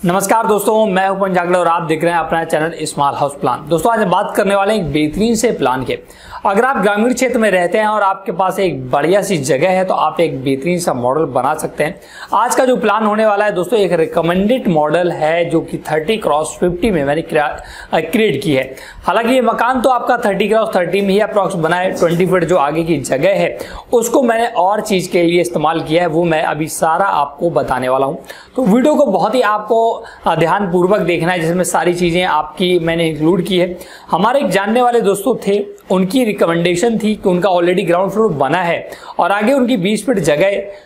नमस्कार दोस्तों, मैं हूँ पंजागला और आप देख रहे हैं अपना चैनल स्मॉल हाउस प्लान। दोस्तों, आज हम बात करने वाले हैं एक बेहतरीन से प्लान के। अगर आप ग्रामीण क्षेत्र में रहते हैं और आपके पास एक बढ़िया सी जगह है तो आप एक बेहतरीन सा मॉडल बना सकते हैं। आज का जो प्लान होने वाला है दोस्तों, एक रिकमेंडेड मॉडल है, जो कि 30 क्रॉस 50 में मैंने क्रिएट की है। हालाँकि ये मकान तो आपका 30 क्रॉस 30 में ही अप्रॉक्स बना है, ट्वेंटी फीट जो आगे की जगह है, उसको मैंने और चीज़ के लिए इस्तेमाल किया है, वो मैं अभी सारा आपको बताने वाला हूँ। तो वीडियो को बहुत ही आपको ध्यान पूर्वक देखना है, जिसमें सारी चीज़ें आपकी मैंने इंक्लूड की है। हमारे एक जानने वाले दोस्तों थे, उनकी रिकमेंडेशन थी कि उनका ऑलरेडी ग्राउंड फ्लोर बना है और आगे उनकी 20 फीट जगह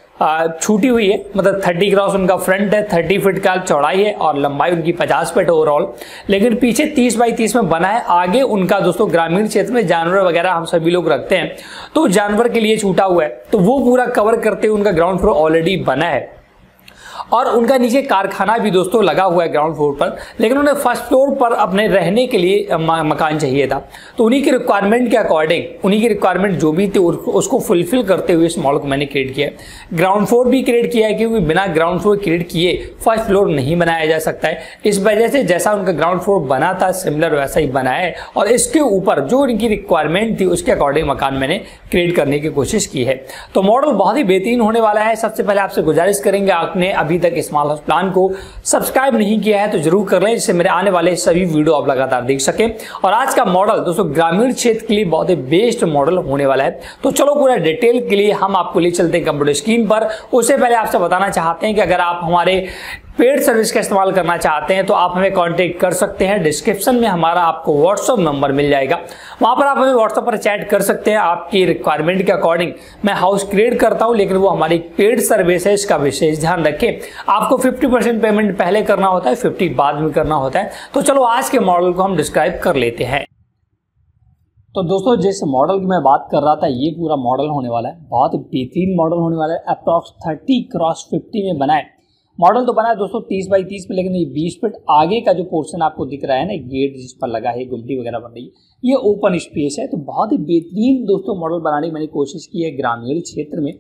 छूटी हुई है। मतलब 30 क्रॉस उनका फ्रंट है 30 फीट का चौड़ाई है और लंबाई उनकी 50 फीट ओवरऑल लेकिन पीछे 30 बाई 30 में बना है, आगे उनका दोस्तों ग्रामीण क्षेत्र में जानवर वगैरह हम सभी लोग रखते हैं तो जानवर के लिए छूटा हुआ है। तो वो पूरा कवर करते हुए उनका ग्राउंड फ्लोर ऑलरेडी बना है। और उनका नीचे कारखाना भी दोस्तों लगा हुआ है ग्राउंड फ्लोर पर, लेकिन उन्हें फ़र्स्ट फ्लोर पर अपने रहने के लिए मकान चाहिए था। तो उन्हीं की रिक्वायरमेंट के अकॉर्डिंग उन्हीं की रिक्वायरमेंट जो भी थी उसको फुलफिल करते हुए इस मॉल को मैंने क्रिएट किया ग्राउंड फ्लोर भी क्रिएट किया है, क्योंकि बिना ग्राउंड फ्लोर क्रिएट किए फ़र्स्ट फ्लोर नहीं बनाया जा सकता है। इस वजह से जैसा उनका ग्राउंड फ्लोर बना था सिमिलर वैसा ही बना है, और इसके ऊपर जो उनकी रिक्वायरमेंट थी, उसके अकॉर्डिंग मकान मैंने क्रिएट करने की कोशिश की है। तो मॉडल बहुत ही बेहतरीन होने वाला है। सबसे पहले आपसे गुजारिश करेंगे, आपने अभी तक स्मॉल हाउस प्लान को सब्सक्राइब नहीं किया है तो ज़रूर कर लें, जिससे मेरे आने वाले सभी वीडियो आप लगातार देख सके। और आज का मॉडल दोस्तों, ग्रामीण क्षेत्र के लिए बहुत ही बेस्ट मॉडल होने वाला है। तो चलो पूरा डिटेल के लिए हम आपको ले चलते हैं कंप्यूटर स्क्रीन पर। उससे पहले आपसे बताना चाहते हैं कि अगर आप हमारे पेड सर्विस का इस्तेमाल करना चाहते हैं तो आप हमें कांटेक्ट कर सकते हैं। डिस्क्रिप्शन में हमारा आपको व्हाट्सअप नंबर मिल जाएगा। वहाँ पर आप हमें व्हाट्सअप पर चैट कर सकते हैं। आपकी रिक्वायरमेंट के अकॉर्डिंग मैं हाउस क्रिएट करता हूँ, लेकिन वो हमारी पेड सर्विस है, इसका विशेष ध्यान रखें। आपको 50 परसेंट पेमेंट पहले करना होता है 50 बाद में करना होता है। तो चलो आज के मॉडल को हम डिस्क्राइब कर लेते हैं। तो दोस्तों, जिस मॉडल की मैं बात कर रहा था, ये पूरा मॉडल होने वाला है। बहुत बेहतरीन मॉडल होने वाला है। अप्रॉक्स थर्टी क्रॉस फिफ्टी में बना है। मॉडल तो बना है दोस्तों तीस बाई तीस पे, लेकिन ये बीस फीट आगे का जो पोर्शन आपको दिख रहा है ना गेट जिस पर लगा है, गुमटी वगैरह बन रही है, ये ओपन स्पेस है। तो बहुत ही बेहतरीन दोस्तों मॉडल बनाने की मैंने कोशिश की है ग्रामीण क्षेत्र में।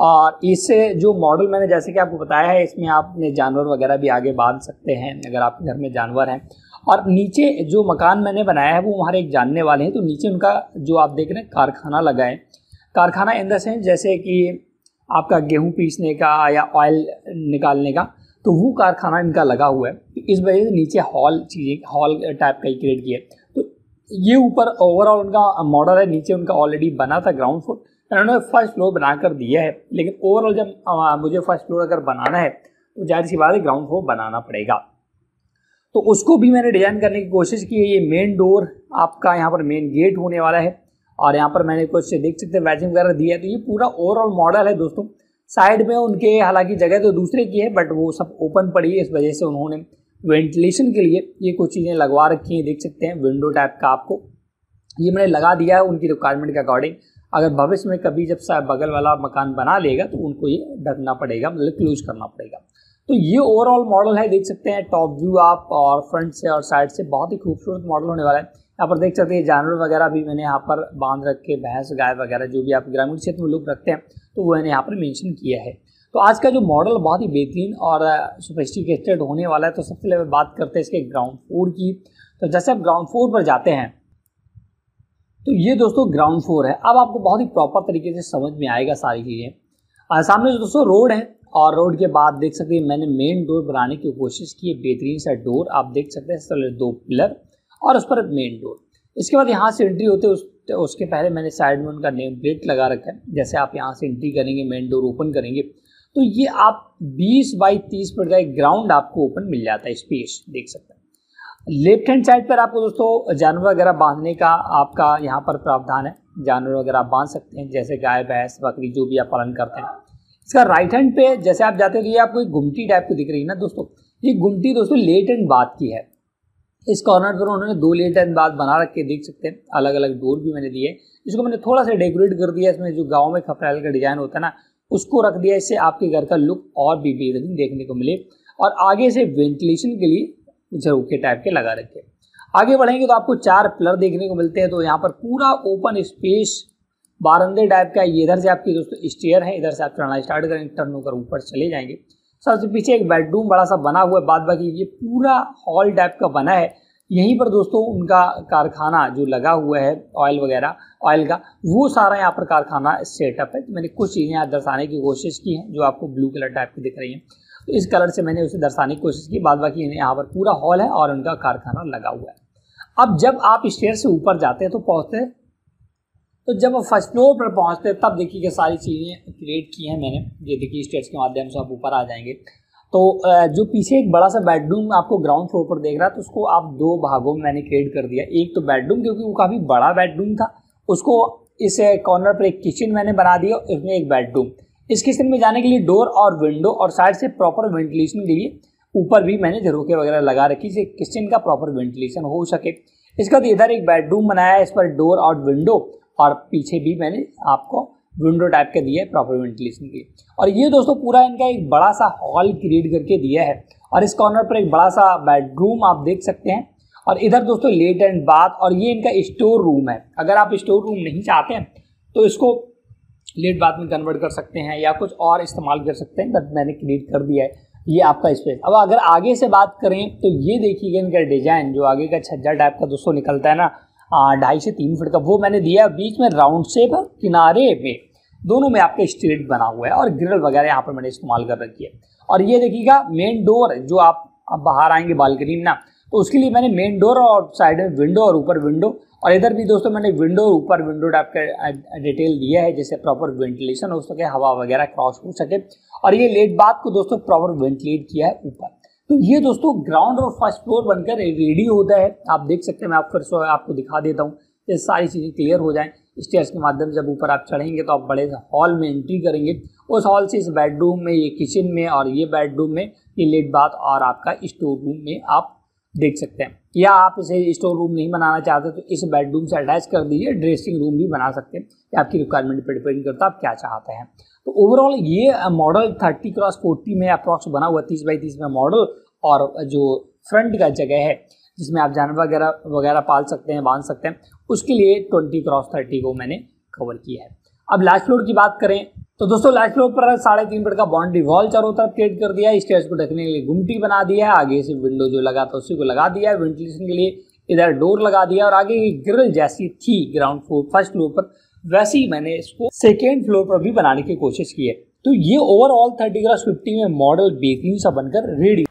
और इससे जो मॉडल मैंने जैसे कि आपको बताया है, इसमें आप अपने जानवर वगैरह भी आगे बाँध सकते हैं, अगर आपके घर में जानवर हैं। और नीचे जो मकान मैंने बनाया है, वो हमारे एक जानने वाले हैं तो नीचे उनका जो आप देख रहे हैं, कारखाना लगा है। कारखाना इन द सेंस जैसे कि आपका गेहूँ पीसने का या ऑयल निकालने का तो वो कारखाना इनका लगा हुआ है। तो इस वजह से नीचे हॉल चीज़ें हॉल टाइप का ही क्रिएट किया तो ये ऊपर ओवरऑल उनका मॉडल है, नीचे उनका ऑलरेडी बना था ग्राउंड फ्लोर उन्होंने फ़र्स्ट फ्लोर बना कर दिया है, लेकिन ओवरऑल जब मुझे फ़र्स्ट फ्लोर अगर बनाना है तो ज़ाहिर सी बात है ग्राउंड फ्लोर बनाना पड़ेगा। तो उसको भी मैंने डिज़ाइन करने की कोशिश की है। ये मेन डोर आपका यहाँ पर मेन गेट होने वाला है। और यहाँ पर मैंने कुछ देख सकते हैं वैचिंग वगैरह दिया है। तो ये पूरा ओवरऑल मॉडल है दोस्तों। साइड में उनके, हालाँकि जगह तो दूसरे की है बट वो सब ओपन पड़ी है, इस वजह से उन्होंने वेंटिलेशन के लिए ये कुछ चीज़ें लगवा रखी हैं, देख सकते हैं विंडो टाइप का आपको। ये मैंने लगा दिया है उनकी रिक्वायरमेंट के अकॉर्डिंग अगर भविष्य में कभी जब बगल वाला मकान बना लेगा तो उनको ये ढकना पड़ेगा मतलब क्लोज करना पड़ेगा। तो ये ओवरऑल मॉडल है, देख सकते हैं टॉप व्यू आप और फ्रंट से और साइड से, बहुत ही खूबसूरत मॉडल होने वाला है। यहाँ पर देख सकते हैं, जानवर वगैरह भी मैंने यहाँ पर बाँध रखे, भैंस, गाय वगैरह जो भी आप ग्रामीण क्षेत्र में लोग रखते हैं तो वो मैंने यहाँ पर मेंशन किया है। तो आज का जो मॉडल बहुत ही बेहतरीन और सोफिस्टिकेटेड होने वाला है तो सबसे पहले बात करते हैं इसके ग्राउंड फ्लोर की। तो जैसे आप ग्राउंड फ्लोर पर जाते हैं तो ये दोस्तों ग्राउंड फ्लोर है। अब आपको बहुत ही प्रॉपर तरीके से समझ में आएगा सारी चीज़ें। सामने दोस्तों रोड है, और रोड के बाद देख सकते हैं मैंने मेन डोर बनाने की कोशिश की है, बेहतरीन सा डोर आप देख सकते हैं दो पिलर और उस पर मेन डोर इसके बाद यहाँ से एंट्री होते, उस, उसके पहले मैंने साइड में उनका नेम प्लेट लगा रखा है। जैसे आप यहाँ से एंट्री करेंगे मेन डोर ओपन करेंगे तो ये आप 20 बाई 30 फीट का एक ग्राउंड आपको ओपन मिल जाता है स्पेस देख सकते हैं। लेफ़्ट हैंड साइड पर आपको दोस्तों, जानवर वगैरह बांधने का आपका यहाँ पर प्रावधान है। जानवर वगैरह आप बाँध सकते हैं, जैसे गाय, भैंस, बकरी, जो भी आप पालन करते हैं। इसका राइट हैंड पे, जैसे आप जाते हो तो ये आपको एक गुमटी टाइप की दिख रही है ना दोस्तों? ये गुमटी दोस्तों लेट एंड बात की है। इस कॉर्नर पर उन्होंने दो लेट एंड बात बना रख देख सकते हैं। अलग अलग डोर भी मैंने दिए इसको मैंने थोड़ा सा डेकोरेट कर दिया, इसमें जो गाँव में खपराल का डिज़ाइन होता है ना, उसको रख दिया, इससे आपके घर का लुक और भी बेहतरीन देखने को मिले। और आगे से वेंटिलेशन के लिए झरोखे टाइप के लगा रखे आगे बढ़ेंगे तो आपको चार पिलर देखने को मिलते हैं तो यहाँ पर पूरा ओपन स्पेस बारंदे टाइप का इधर से आपकी दोस्तों स्टेयर है, इधर से आप चढ़ना स्टार्ट करेंगे टर्न होकर ऊपर चले जाएँगे। सबसे पीछे एक बेडरूम बड़ा सा बना हुआ है, बाद बाकी ये पूरा हॉल टाइप का बना है। यहीं पर दोस्तों उनका कारखाना जो लगा हुआ है ऑयल वगैरह ऑयल का, वो सारा यहाँ पर कारखाना सेटअप है। तो मैंने कुछ चीज़ें यहाँ दर्शाने की कोशिश की है, जो आपको ब्लू कलर टाइप की दिख रही हैं। तो इस कलर से मैंने उसे दर्शाने की कोशिश की, बाद बाकी यहाँ पर पूरा हॉल है और उनका कारखाना लगा हुआ है। अब जब आप स्टेयर से ऊपर जाते हैं तो पहुँचते तो जब आप फ़र्स्ट फ्लोर पर पहुँचते तब देखिए कि सारी चीज़ें क्रिएट की हैं मैंने। ये देखिए स्टेयर्स के माध्यम से आप ऊपर आ जाएँगे। तो जो पीछे एक बड़ा सा बेडरूम आपको ग्राउंड फ्लोर पर देख रहा है तो उसको आप दो भागों में मैंने क्रिएट कर दिया। एक तो बेडरूम क्योंकि वो काफ़ी बड़ा बेडरूम था, उसको इस कॉर्नर पर एक किचन मैंने बना दिया और इसमें एक बेडरूम इस किचन में जाने के लिए डोर और विंडो और साइड से प्रॉपर वेंटिलेशन के लिए ऊपर भी मैंने झरोके वगैरह लगा रखी, जिससे किचन का प्रॉपर वेंटिलेशन हो सके। इसके बाद इधर एक बेडरूम बनाया है, इस पर डोर और विंडो और पीछे भी मैंने आपको विंडो टाइप के दिया है प्रॉपर वेंटिलेशन के और ये दोस्तों पूरा इनका एक बड़ा सा हॉल क्रिएट करके दिया है। और इस कॉर्नर पर एक बड़ा सा बेडरूम आप देख सकते हैं। और इधर दोस्तों लेट एंड बाथ और ये इनका स्टोर रूम है। अगर आप स्टोर रूम नहीं चाहते हैं तो इसको लेट बाथ में कन्वर्ट कर सकते हैं या कुछ और इस्तेमाल कर सकते हैं बट मैंने क्रिएट कर दिया है। ये आपका स्पेस अब अगर आगे से बात करें तो ये देखिएगा इनका डिज़ाइन जो आगे का छज्जा टाइप का दोस्तों निकलता है ना ढाई से तीन फीट का, वो मैंने दिया बीच में राउंड शेप किनारे में दोनों में आपका स्ट्रेट बना हुआ है और ग्रिल वगैरह यहाँ पर मैंने इस्तेमाल कर रखी है। और ये देखिएगा मेन डोर जो आप बाहर आएँगे बालकनी में ना तो उसके लिए मैंने मेन डोर और साइड में विंडो और ऊपर विंडो और इधर भी दोस्तों मैंने विंडो और ऊपर विंडो टाइप का डिटेल दिया है, जिससे प्रॉपर वेंटिलेशन हो सके, हवा वगैरह क्रॉस हो सके। और ये लेट बात को दोस्तों प्रॉपर वेंटिलेट किया है ऊपर। तो ये दोस्तों ग्राउंड और फ़र्स्ट फ्लोर बनकर रेडी होता है। आप देख सकते हैं, मैं आप फिर से आपको दिखा देता हूँ। ये सारी चीज़ें क्लियर हो जाएँ। स्टेयर्स के माध्यम से जब ऊपर आप चढ़ेंगे तो आप बड़े हॉल में एंट्री करेंगे। उस हॉल से इस बेडरूम में, ये किचन में और ये बेडरूम में ये लेट बाथ और आपका स्टोर रूम में आप देख सकते हैं। या आप इसे स्टोर रूम नहीं बनाना चाहते तो इस बेडरूम से अटैच कर दीजिए ड्रेसिंग रूम भी बना सकते हैं। आपकी रिक्वायरमेंट पर डिपेंड करता है, आप क्या चाहते हैं। तो ओवरऑल ये मॉडल थर्टी क्रॉस फोर्टी में अप्रॉक्स बना हुआ तीस बाई तीस में मॉडल और जो फ्रंट का जगह है, जिसमें आप जानवर वगैरह वगैरह पाल सकते हैं, बाँध सकते हैं, उसके लिए ट्वेंटी क्रॉस थर्टी को मैंने कवर किया है। अब लास्ट फ्लोर की बात करें तो दोस्तों लास्ट फ्लोर पर साढ़े तीन फीट का बाउंड्री वॉल चारों तरफ़ क्रिएट कर दिया है स्टेज को ढकने के लिए गुमटी बना दिया है, आगे से विंडो जो लगा था उसी को लगा दिया है वेंटिलेशन के लिए इधर डोर लगा दिया और आगे की ग्रिल जैसी थी ग्राउंड फ्लोर फ़र्स्ट फ्लोर पर वैसे ही मैंने इसको सेकेंड फ्लोर पर भी बनाने की कोशिश की है। तो ये ओवरऑल थर्टी ग्रास फिफ्टी में मॉडल बेहतरीन सा बनकर रेडी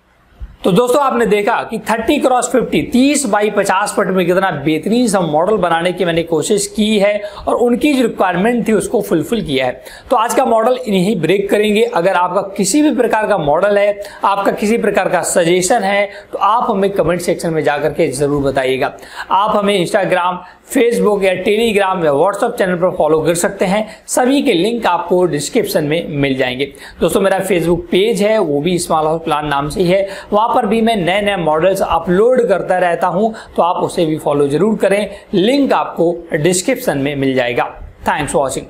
तो दोस्तों, आपने देखा कि 30 क्रॉस 50 30 बाई 50 फुट में कितना बेहतरीन सा मॉडल बनाने की मैंने कोशिश की है और उनकी जो रिक्वायरमेंट थी उसको फुलफिल किया है। तो आज का मॉडल इन्हीं ब्रेक करेंगे। अगर आपका किसी भी प्रकार का मॉडल है, आपका किसी प्रकार का सजेशन है तो आप हमें कमेंट सेक्शन में जाकर के ज़रूर बताइएगा। आप हमें इंस्टाग्राम फेसबुक या टेलीग्राम या व्हाट्सअप चैनल पर फॉलो कर सकते हैं। सभी के लिंक आपको डिस्क्रिप्शन में मिल जाएँगे। दोस्तों, मेरा फेसबुक पेज है, वो भी स्मॉल हाउस प्लान नाम से ही है। वहाँ पर भी मैं नए नए मॉडल्स अपलोड करता रहता हूँ तो आप उसे भी फॉलो ज़रूर करें। लिंक आपको डिस्क्रिप्शन में मिल जाएगा। Thanks watching